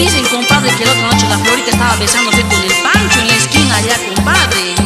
Dicen, compadre, que la otra noche la Florita estaba besándose con el Pancho en la esquina allá, compadre.